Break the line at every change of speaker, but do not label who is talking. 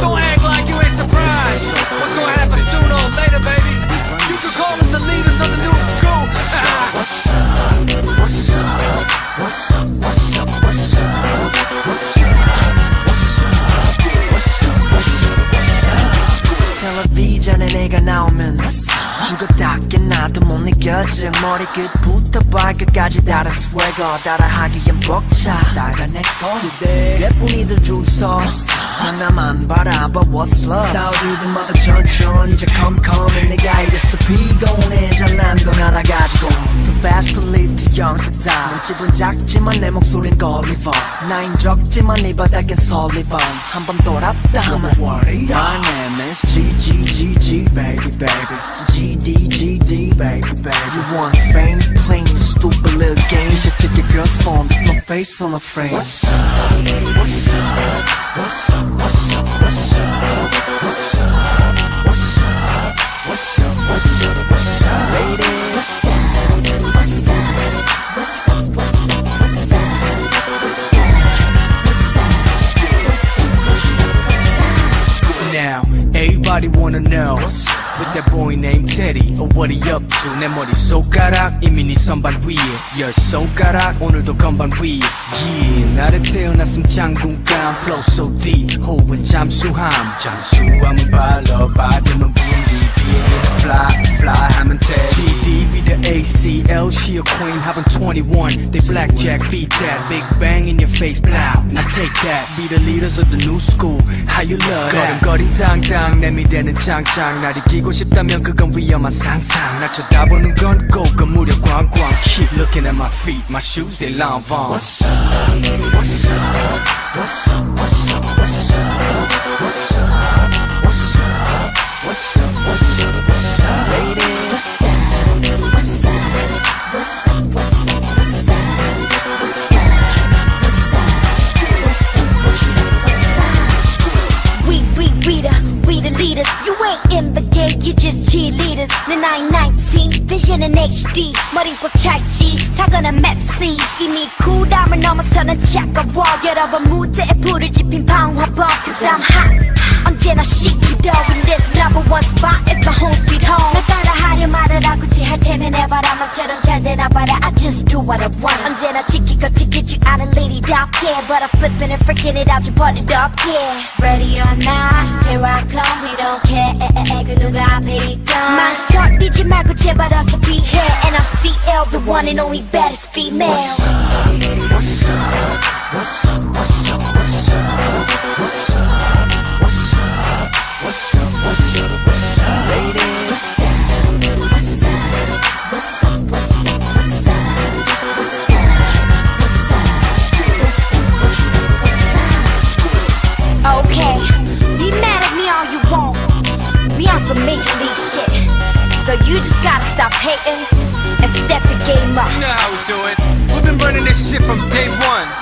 Don't act like you ain't surprised. What's gonna happen sooner or later, baby? You can call us the leaders of the new school. What's up? What's up? What's up? What's up? What's up? What's up? What's up? What's up? What's up? What's up?
Television에 내가 나오면 밖에 나도 못 느껴져 머리끝부터 발끝까지 다른 스웨거 따라하기엔 벅차. 스타일가 내거 예쁜이들 줄서. 하나만 바라봐 what's love? 싸우리든 마다 천천히 이제 come to live too young to die 집은 작지만 내 목소린 걸리버 나인 적지만 이 바닥엔 설리번 한번 돌았다 하면 worry My name is G-G-G-G baby baby G-D-G-D baby baby You want fame playing your stupid little game You should take your girl's phone it's my face on the frame What's up? What's up? What's up? What's up? What's up? What's up? What's
everybody wanna know With that boy named Teddy or what he up to 내 머리 손가락 이미 네 선반 위에 열 손가락 오늘도 건반 위에 Yeah 나를 태어났음 장군감 Flow so deep 호흡은 잠수함 잠수함은 발로 받으면 비행기 비행기는 Fly, fly, Hammondhead. GD be the ACL, she a queen, having 2NE1. They blackjack, beat that. Big bang in your face, blow. Now take that. Be the leaders of the new school. How you love that? 거린 당당, 내 미래는 짱짱. 날 이기고 싶다면 그건 위험한 상상. 나 쳐다보는 건 고급 무려 광광. Keep looking at my feet, my shoes, they long, long. What's up? What's up? What's up? What's up? What's up?
We, the, we the leaders. You ain't in the game, you just cheerleaders. 내 나이 19, vision은 HD. 머린 꽉 찰지, 타고난 맵시. 이미 쿨함을 넘어서는 차가워. 여러분 무대에 불을 지핀 방 지할 테면 해봐라. 너처럼 잘 되나 봐라. I just do what I want. 언제나 지키고 지키지 않은 lady답게. But I'm flipping and freaking it out, you put it up, yeah. Ready or not, here I come. We don't care. 그 누가 앞에 있건. 망설이지 말고 제발 어서 피해. And I'm CL, the one and only baddest female. What's So you just gotta stop hating and step your game up. You
know how we do it. We've been running this shit from day one.